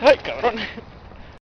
Right, go on.